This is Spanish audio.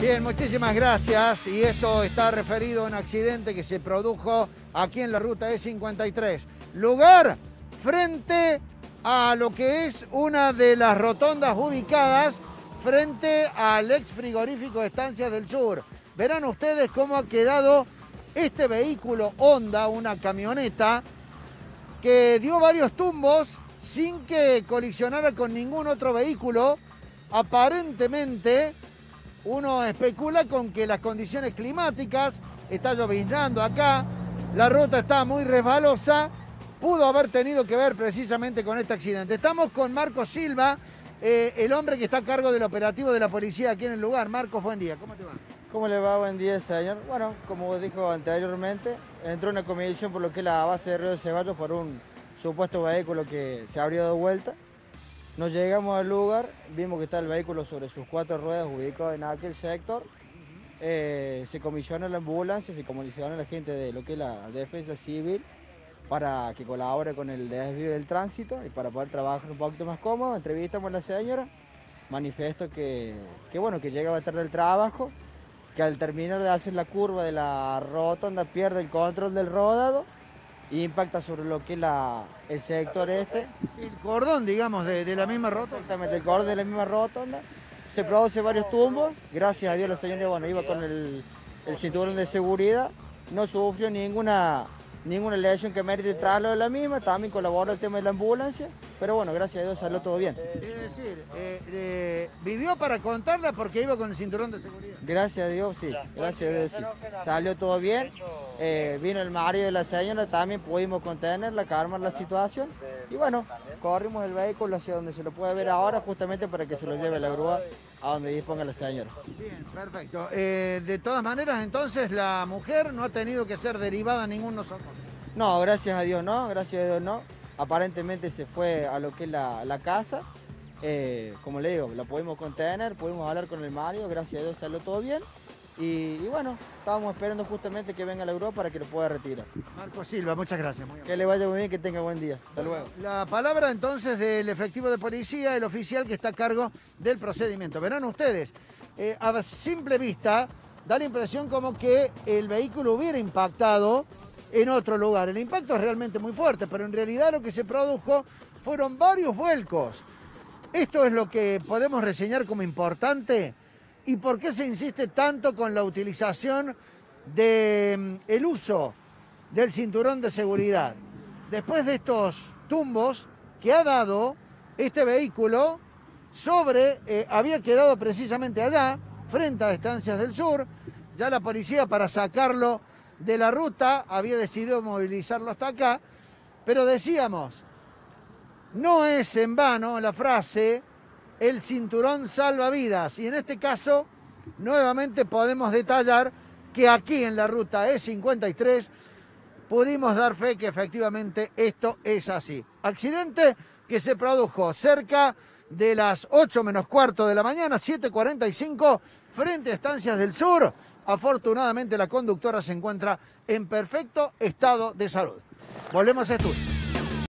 Bien, muchísimas gracias. Y esto está referido a un accidente que se produjo aquí en la ruta E53. Lugar frente a lo que es una de las rotondas ubicadas frente al ex frigorífico Estancias del Sur. Verán ustedes cómo ha quedado este vehículo Honda, una camioneta, que dio varios tumbos sin que colisionara con ningún otro vehículo. Aparentemente, uno especula con que las condiciones climáticas, está lloviznando acá, la ruta está muy resbalosa, pudo haber tenido que ver precisamente con este accidente. Estamos con Marcos Silva, eh, el hombre que está a cargo del operativo de la policía aquí en el lugar. Marcos, buen día, ¿cómo te va? ¿Cómo le va? Buen día, señor. Bueno, como dijo anteriormente, entró una comisión por lo que es la base de Río de Ceballos por un supuesto vehículo que se abrió de vuelta. Nos llegamos al lugar, vimos que está el vehículo sobre sus cuatro ruedas ubicado en aquel sector. Eh, se comisiona la ambulancia, se comisiona la gente de lo que es la defensa civil para que colabore con el desvío del tránsito y para poder trabajar un poquito más cómodo. Entrevistamos a la señora, manifiesto que, que bueno, que llega a tarde del trabajo, que al terminar de hacer la curva de la rotonda pierde el control del rodado y impacta sobre lo que es la, el sector este. El cordón, digamos, de, de la misma rotonda. Exactamente, el cordón de la misma rotonda. Se produce varios tumbos, gracias a Dios la señora bueno, iba con el, el cinturón de seguridad, no sufrió ninguna ninguna lesión que merite traslado de la misma, también colaboró el tema de la ambulancia, pero bueno, gracias a Dios salió todo bien. Es decir, eh, eh, vivió para contarla porque iba con el cinturón de seguridad. Gracias a Dios, sí, gracias a Dios, sí. Salió todo bien, eh, vino el marido de la señora, también pudimos contenerla, calmar la situación, y bueno, corrimos el vehículo hacia donde se lo puede ver ahora, justamente para que se lo lleve la grúa a donde disponga la señora. Bien, perfecto. Eh, de todas maneras, entonces, la mujer no ha tenido que ser derivada a ningún nosotros. No, gracias a Dios no, gracias a Dios no. Aparentemente se fue a lo que es la, la casa. Eh, como le digo, la pudimos contener, pudimos hablar con el Mario, gracias a Dios salió todo bien. Y, y bueno, estábamos esperando justamente que venga la grúa para que lo pueda retirar. Marco Silva, muchas gracias. Muy Que le vaya muy bien, que tenga buen día. Hasta luego. La palabra entonces del efectivo de policía, el oficial que está a cargo del procedimiento. Verán ustedes, eh, a simple vista da la impresión como que el vehículo hubiera impactado en otro lugar. El impacto es realmente muy fuerte, pero en realidad lo que se produjo fueron varios vuelcos. Esto es lo que podemos reseñar como importante. ¿Y por qué se insiste tanto con la utilización del el uso del cinturón de seguridad? Después de estos tumbos que ha dado este vehículo sobre, eh, había quedado precisamente allá, frente a Estancias del Sur, ya la policía para sacarlo de la ruta había decidido movilizarlo hasta acá, pero decíamos, no es en vano la frase, el cinturón salva vidas, y en este caso, nuevamente podemos detallar que aquí en la ruta E53 pudimos dar fe que efectivamente esto es así. Accidente que se produjo cerca de las 8 menos cuarto de la mañana, 7.45, frente a Estancias del Sur. Afortunadamente la conductora se encuentra en perfecto estado de salud. Volvemos a estudio.